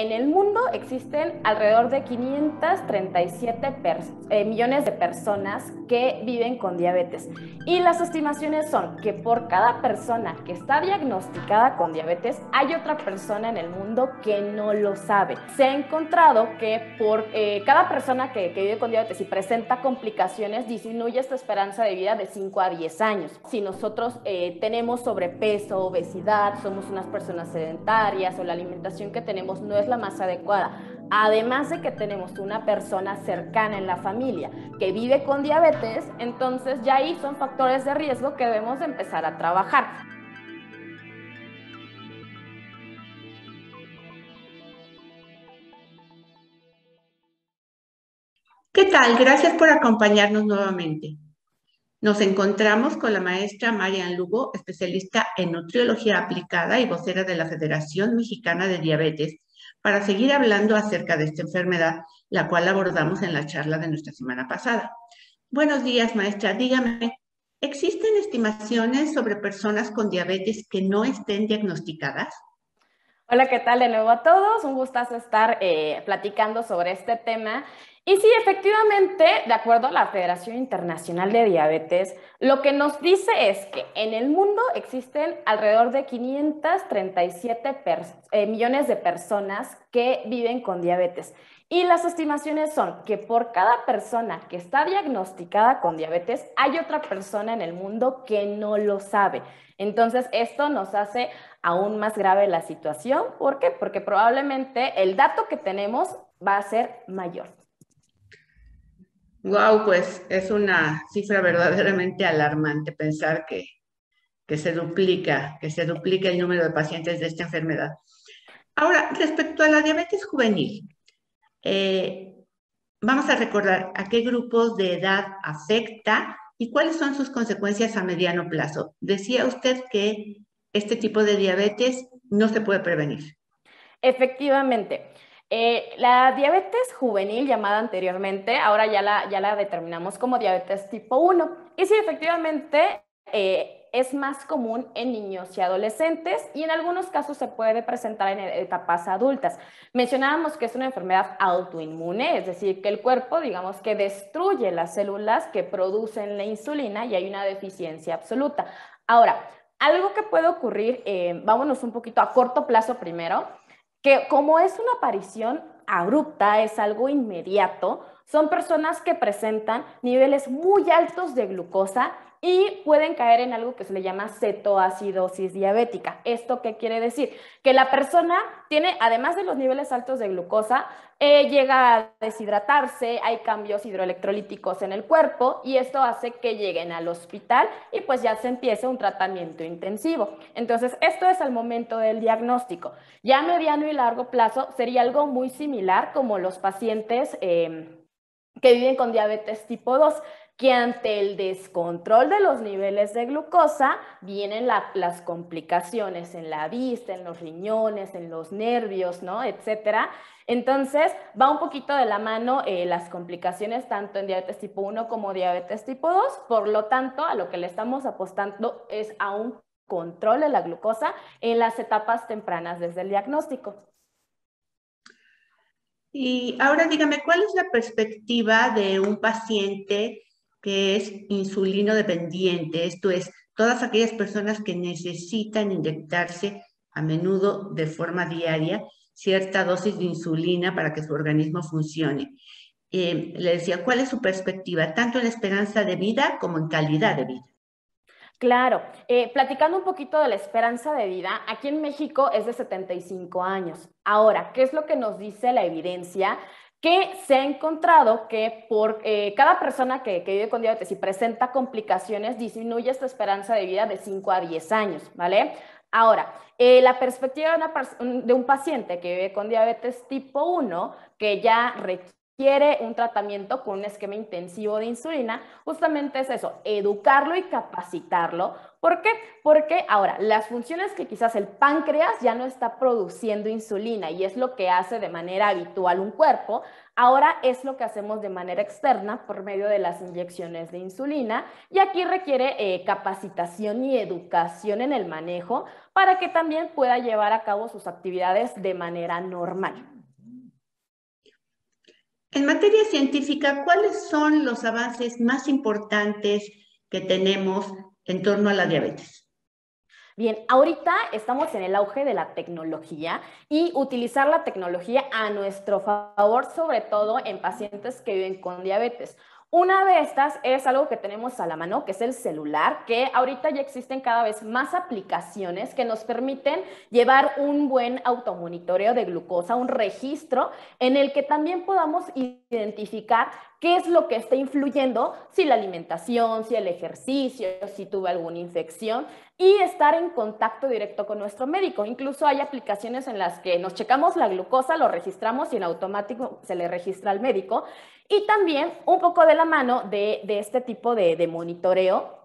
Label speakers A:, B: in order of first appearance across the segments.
A: en el mundo existen alrededor de 537 eh, millones de personas que viven con diabetes. Y las estimaciones son que por cada persona que está diagnosticada con diabetes, hay otra persona en el mundo que no lo sabe. Se ha encontrado que por eh, cada persona que, vive con diabetes y presenta complicaciones, disminuye esta esperanza de vida de 5 a 10 años. Si nosotros eh, tenemos sobrepeso, obesidad, somos unas personas sedentarias o la alimentación que tenemos no es la más adecuada. Además de que tenemos una persona cercana en la familia que vive con diabetes, entonces ya ahí son factores de riesgo que debemos empezar a trabajar.
B: ¿Qué tal? Gracias por acompañarnos nuevamente. Nos encontramos con la maestra Marian Lugo, especialista en nutriología aplicada y vocera de la Federación Mexicana de Diabetes, para seguir hablando acerca de esta enfermedad, la cual abordamos en la charla de nuestra semana pasada. Buenos días, maestra. Dígame, ¿existen estimaciones sobre personas con diabetes que no estén diagnosticadas?
A: Hola, ¿qué tal de nuevo a todos? Un gustazo estar eh, platicando sobre este tema. Y sí, efectivamente, de acuerdo a la Federación Internacional de Diabetes, lo que nos dice es que en el mundo existen alrededor de 537 eh, millones de personas que viven con diabetes. Y las estimaciones son que por cada persona que está diagnosticada con diabetes, hay otra persona en el mundo que no lo sabe. Entonces, esto nos hace aún más grave la situación. ¿Por qué? Porque probablemente el dato que tenemos va a ser mayor.
B: Wow, pues es una cifra verdaderamente alarmante pensar que, se duplica, que se duplica el número de pacientes de esta enfermedad. Ahora, respecto a la diabetes juvenil, eh, vamos a recordar a qué grupos de edad afecta y cuáles son sus consecuencias a mediano plazo. Decía usted que este tipo de diabetes no se puede prevenir.
A: Efectivamente. Eh, la diabetes juvenil llamada anteriormente, ahora ya la, ya la determinamos como diabetes tipo 1. Y sí, efectivamente, eh, es más común en niños y adolescentes y en algunos casos se puede presentar en etapas adultas. Mencionábamos que es una enfermedad autoinmune, es decir, que el cuerpo, digamos, que destruye las células que producen la insulina y hay una deficiencia absoluta. Ahora, algo que puede ocurrir, eh, vámonos un poquito a corto plazo primero, que como es una aparición abrupta, es algo inmediato, son personas que presentan niveles muy altos de glucosa y pueden caer en algo que se le llama cetoacidosis diabética. ¿Esto qué quiere decir? Que la persona tiene, además de los niveles altos de glucosa, eh, llega a deshidratarse, hay cambios hidroelectrolíticos en el cuerpo y esto hace que lleguen al hospital y pues ya se empieza un tratamiento intensivo. Entonces, esto es al momento del diagnóstico. Ya a mediano y largo plazo sería algo muy similar como los pacientes... Eh, que viven con diabetes tipo 2, que ante el descontrol de los niveles de glucosa vienen las complicaciones en la vista, en los riñones, en los nervios, ¿no? Etcétera. Entonces, va un poquito de la mano eh, las complicaciones tanto en diabetes tipo 1 como diabetes tipo 2. Por lo tanto, a lo que le estamos apostando es a un control de la glucosa en las etapas tempranas desde el diagnóstico.
B: Y ahora dígame, ¿cuál es la perspectiva de un paciente que es insulino dependiente, esto es, todas aquellas personas que necesitan inyectarse a menudo de forma diaria cierta dosis de insulina para que su organismo funcione. Eh, le decía, ¿cuál es su perspectiva, tanto en esperanza de vida como en calidad de vida?
A: Claro, eh, platicando un poquito de la esperanza de vida, aquí en México es de 75 años. Ahora, ¿qué es lo que nos dice la evidencia? Que se ha encontrado que por eh, cada persona que, vive con diabetes y presenta complicaciones, disminuye esta esperanza de vida de 5 a 10 años, ¿vale? Ahora, eh, la perspectiva de, de, un paciente que vive con diabetes tipo 1, que ya requiere requiere un tratamiento con un esquema intensivo de insulina, justamente es eso, educarlo y capacitarlo. ¿Por qué? Porque ahora las funciones que quizás el páncreas ya no está produciendo insulina y es lo que hace de manera habitual un cuerpo, ahora es lo que hacemos de manera externa por medio de las inyecciones de insulina y aquí requiere eh, capacitación y educación en el manejo para que también pueda llevar a cabo sus actividades de manera normal.
B: En materia científica, ¿cuáles son los avances más importantes que tenemos en torno a la diabetes?
A: Bien, ahorita estamos en el auge de la tecnología y utilizar la tecnología a nuestro favor, sobre todo en pacientes que viven con diabetes. Una de estas es algo que tenemos a la mano, que es el celular, que ahorita ya existen cada vez más aplicaciones que nos permiten llevar un buen automonitoreo de glucosa, un registro en el que también podamos identificar qué es lo que está influyendo, si la alimentación, si el ejercicio, si tuve alguna infección y estar en contacto directo con nuestro médico. Incluso hay aplicaciones en las que nos checamos la glucosa, lo registramos y en automático se le registra al médico y también un poco de la mano de, este tipo de, de monitoreo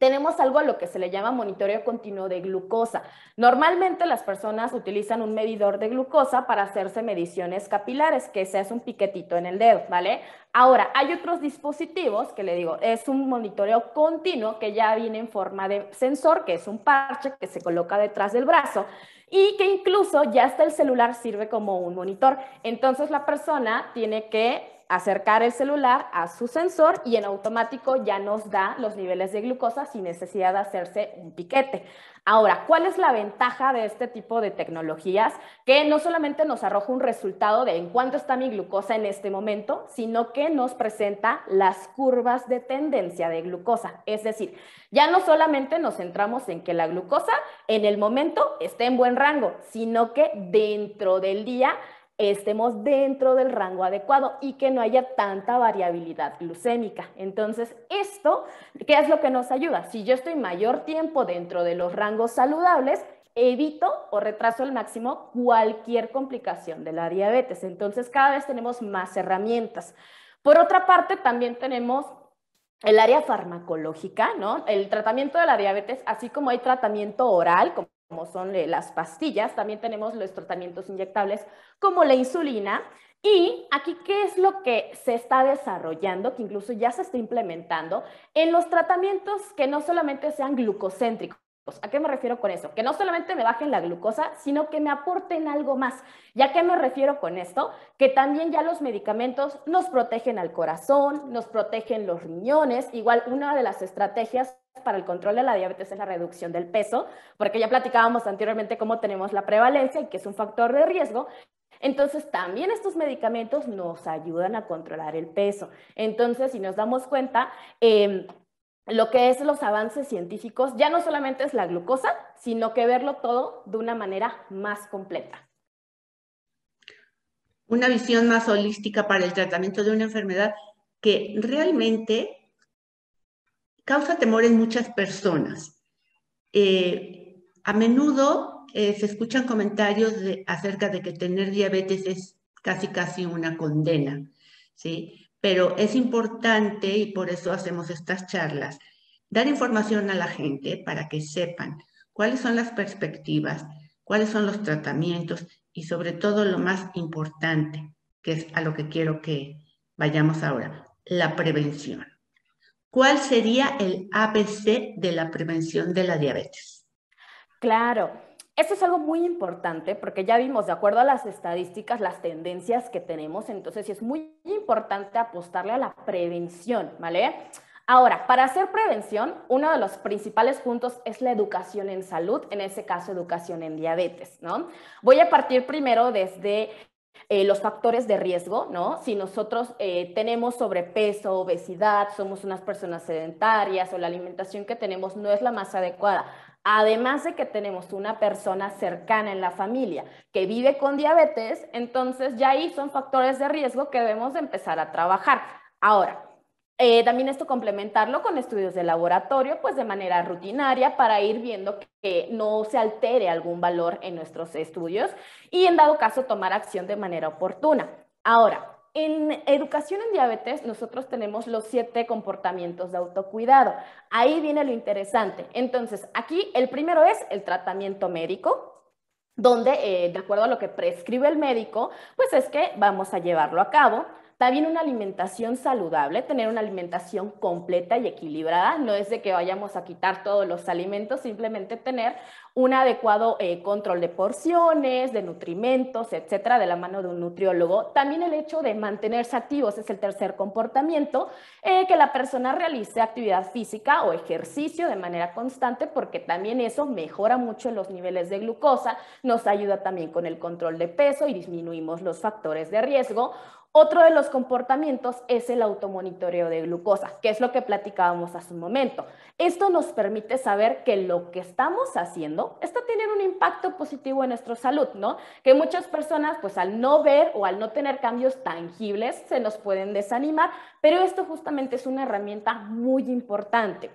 A: tenemos algo a lo que se le llama monitoreo continuo de glucosa. Normalmente las personas utilizan un medidor de glucosa para hacerse mediciones capilares, que se hace un piquetito en el dedo, ¿vale? Ahora, hay otros dispositivos que le digo, es un monitoreo continuo que ya viene en forma de sensor, que es un parche que se coloca detrás del brazo y que incluso ya hasta el celular sirve como un monitor. Entonces la persona tiene que acercar el celular a su sensor y en automático ya nos da los niveles de glucosa sin necesidad de hacerse un piquete. Ahora, ¿cuál es la ventaja de este tipo de tecnologías? Que no solamente nos arroja un resultado de en cuánto está mi glucosa en este momento, sino que nos presenta las curvas de tendencia de glucosa. Es decir, ya no solamente nos centramos en que la glucosa en el momento esté en buen rango, sino que dentro del día estemos dentro del rango adecuado y que no haya tanta variabilidad glucémica. Entonces, esto, ¿qué es lo que nos ayuda? Si yo estoy mayor tiempo dentro de los rangos saludables, evito o retraso al máximo cualquier complicación de la diabetes. Entonces, cada vez tenemos más herramientas. Por otra parte, también tenemos el área farmacológica, ¿no? El tratamiento de la diabetes, así como hay tratamiento oral, como como son las pastillas, también tenemos los tratamientos inyectables como la insulina. Y aquí, ¿qué es lo que se está desarrollando, que incluso ya se está implementando en los tratamientos que no solamente sean glucocéntricos? ¿A qué me refiero con eso? Que no solamente me bajen la glucosa, sino que me aporten algo más. ¿Ya qué me refiero con esto? Que también ya los medicamentos nos protegen al corazón, nos protegen los riñones. Igual una de las estrategias para el control de la diabetes es la reducción del peso, porque ya platicábamos anteriormente cómo tenemos la prevalencia y que es un factor de riesgo. Entonces, también estos medicamentos nos ayudan a controlar el peso. Entonces, si nos damos cuenta, eh, lo que es los avances científicos ya no solamente es la glucosa, sino que verlo todo de una manera más completa.
B: Una visión más holística para el tratamiento de una enfermedad que realmente causa temor en muchas personas. Eh, a menudo eh, se escuchan comentarios acerca de que tener diabetes es casi casi una condena, ¿sí? Pero es importante, y por eso hacemos estas charlas, dar información a la gente para que sepan cuáles son las perspectivas, cuáles son los tratamientos y sobre todo lo más importante, que es a lo que quiero que vayamos ahora, la prevención. ¿Cuál sería el ABC de la prevención de la diabetes?
A: Claro, esto es algo muy importante porque ya vimos, de acuerdo a las estadísticas, las tendencias que tenemos, entonces sí es muy importante apostarle a la prevención, ¿vale? Ahora, para hacer prevención, uno de los principales puntos es la educación en salud, en ese caso educación en diabetes, ¿no? Voy a partir primero desde eh, los factores de riesgo, ¿no? Si nosotros eh, tenemos sobrepeso, obesidad, somos unas personas sedentarias o la alimentación que tenemos no es la más adecuada, Además de que tenemos una persona cercana en la familia que vive con diabetes, entonces ya ahí son factores de riesgo que debemos de empezar a trabajar. Ahora, eh, también esto complementarlo con estudios de laboratorio, pues de manera rutinaria para ir viendo que no se altere algún valor en nuestros estudios y en dado caso tomar acción de manera oportuna. Ahora, en educación en diabetes nosotros tenemos los siete comportamientos de autocuidado. Ahí viene lo interesante. Entonces, aquí el primero es el tratamiento médico, donde eh, de acuerdo a lo que prescribe el médico, pues es que vamos a llevarlo a cabo. También una alimentación saludable, tener una alimentación completa y equilibrada. No es de que vayamos a quitar todos los alimentos, simplemente tener un adecuado eh, control de porciones, de nutrimentos, etcétera, de la mano de un nutriólogo. También el hecho de mantenerse activos es el tercer comportamiento, eh, que la persona realice actividad física o ejercicio de manera constante, porque también eso mejora mucho los niveles de glucosa, nos ayuda también con el control de peso y disminuimos los factores de riesgo. Otro de los comportamientos es el automonitoreo de glucosa, que es lo que platicábamos hace un momento. Esto nos permite saber que lo que estamos haciendo está teniendo un impacto positivo en nuestra salud, ¿no? Que muchas personas, pues al no ver o al no tener cambios tangibles, se nos pueden desanimar, pero esto justamente es una herramienta muy importante.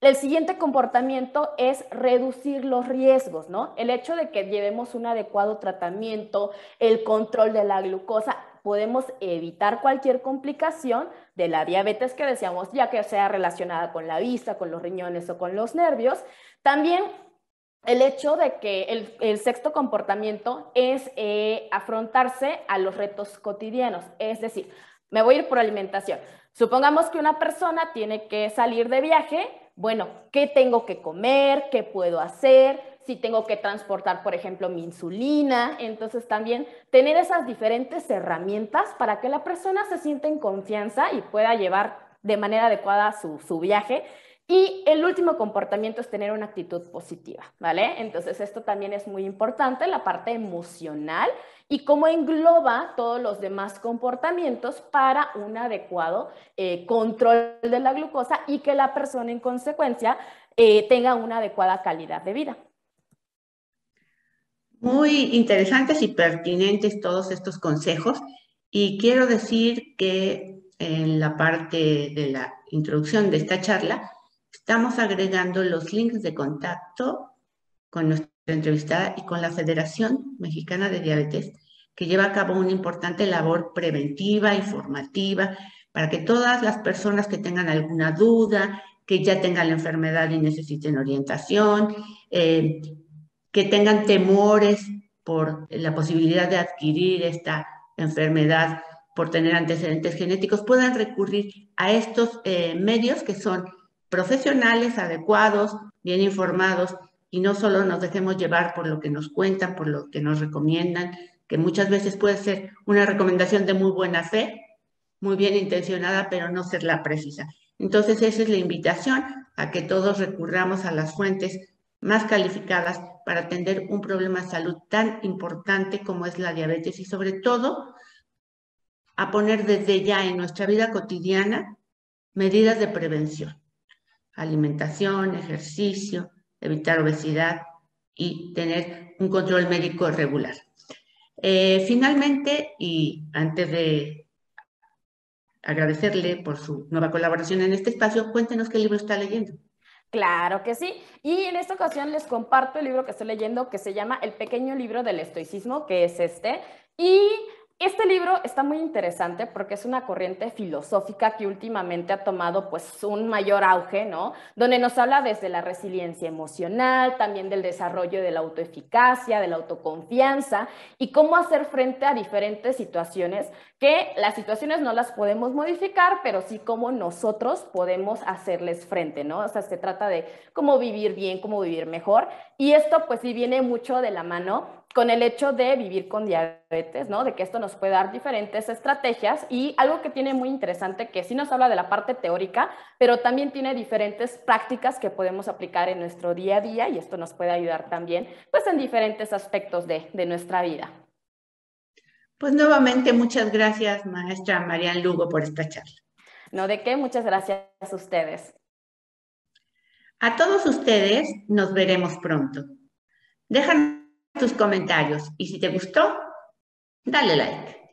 A: El siguiente comportamiento es reducir los riesgos, ¿no? El hecho de que llevemos un adecuado tratamiento, el control de la glucosa, podemos evitar cualquier complicación de la diabetes que decíamos, ya que sea relacionada con la vista, con los riñones o con los nervios. También el hecho de que el, sexto comportamiento es eh, afrontarse a los retos cotidianos, es decir, me voy a ir por alimentación. Supongamos que una persona tiene que salir de viaje, bueno, ¿qué tengo que comer? ¿Qué puedo hacer? Si tengo que transportar, por ejemplo, mi insulina. Entonces también tener esas diferentes herramientas para que la persona se sienta en confianza y pueda llevar de manera adecuada su, su viaje. Y el último comportamiento es tener una actitud positiva, ¿vale? Entonces esto también es muy importante, la parte emocional y cómo engloba todos los demás comportamientos para un adecuado eh, control de la glucosa y que la persona en consecuencia eh, tenga una adecuada calidad de vida.
B: Muy interesantes y pertinentes todos estos consejos. Y quiero decir que en la parte de la introducción de esta charla estamos agregando los links de contacto con nuestra entrevistada y con la Federación Mexicana de Diabetes, que lleva a cabo una importante labor preventiva, informativa, para que todas las personas que tengan alguna duda, que ya tengan la enfermedad y necesiten orientación, eh, que tengan temores por la posibilidad de adquirir esta enfermedad por tener antecedentes genéticos, puedan recurrir a estos eh, medios que son profesionales, adecuados, bien informados y no solo nos dejemos llevar por lo que nos cuentan, por lo que nos recomiendan, que muchas veces puede ser una recomendación de muy buena fe, muy bien intencionada, pero no ser la precisa. Entonces, esa es la invitación a que todos recurramos a las fuentes más calificadas para atender un problema de salud tan importante como es la diabetes y sobre todo a poner desde ya en nuestra vida cotidiana medidas de prevención, alimentación, ejercicio, evitar obesidad y tener un control médico regular. Eh, finalmente, y antes de agradecerle por su nueva colaboración en este espacio, cuéntenos qué libro está leyendo.
A: Claro que sí. Y en esta ocasión les comparto el libro que estoy leyendo que se llama El pequeño libro del estoicismo, que es este. Y este libro está muy interesante porque es una corriente filosófica que últimamente ha tomado pues un mayor auge, ¿no? Donde nos habla desde la resiliencia emocional, también del desarrollo de la autoeficacia, de la autoconfianza y cómo hacer frente a diferentes situaciones que las situaciones no las podemos modificar, pero sí cómo nosotros podemos hacerles frente, ¿no? O sea, se trata de cómo vivir bien, cómo vivir mejor y esto pues sí viene mucho de la mano con el hecho de vivir con diabetes, ¿no? De que esto nos puede dar diferentes estrategias y algo que tiene muy interesante que sí nos habla de la parte teórica, pero también tiene diferentes prácticas que podemos aplicar en nuestro día a día y esto nos puede ayudar también pues en diferentes aspectos de, de nuestra vida.
B: Pues nuevamente muchas gracias, maestra Marian Lugo, por esta charla.
A: No de qué, muchas gracias a ustedes.
B: A todos ustedes nos veremos pronto. Déjanos tus comentarios y si te gustó, dale like.